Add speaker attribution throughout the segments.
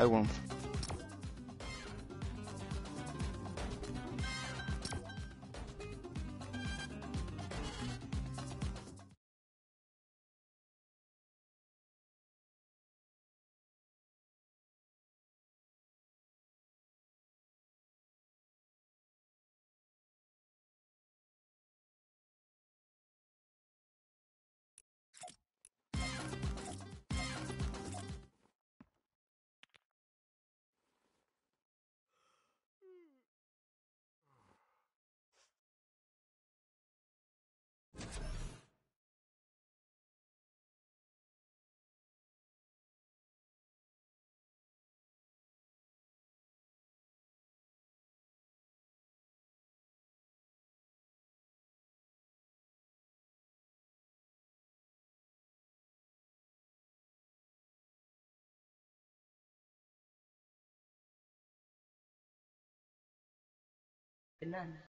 Speaker 1: I won't.
Speaker 2: Benar.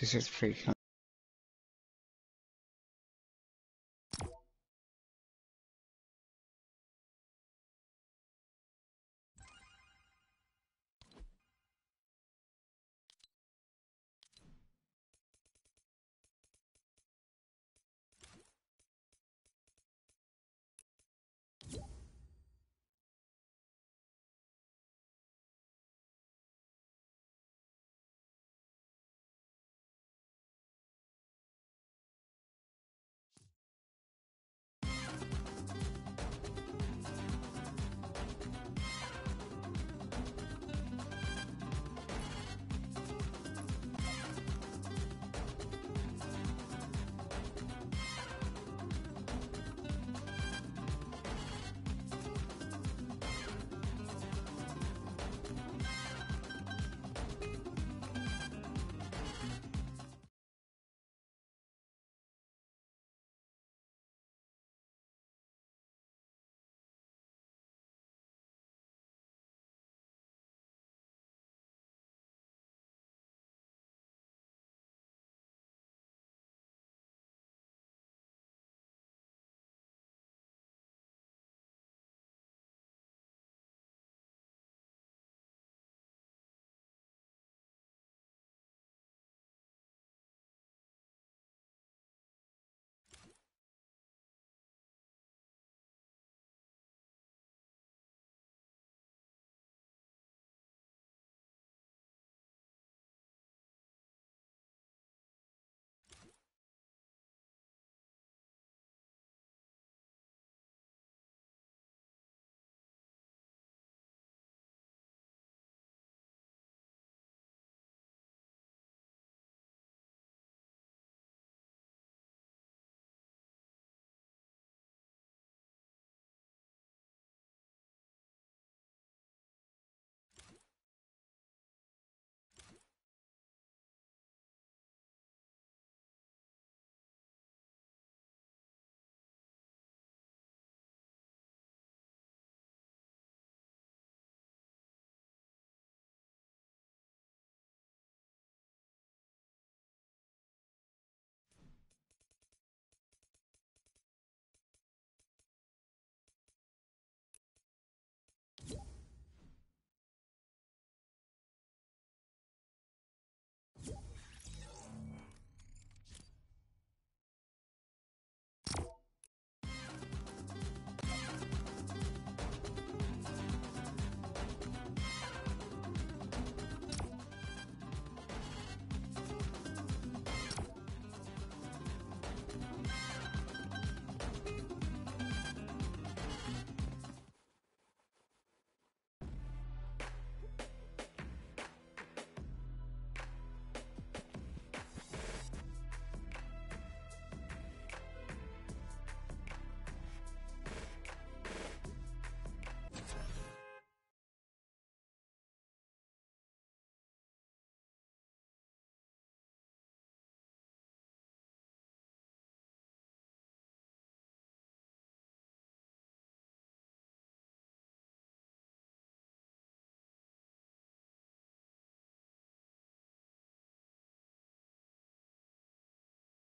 Speaker 1: This is free.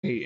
Speaker 1: Hey,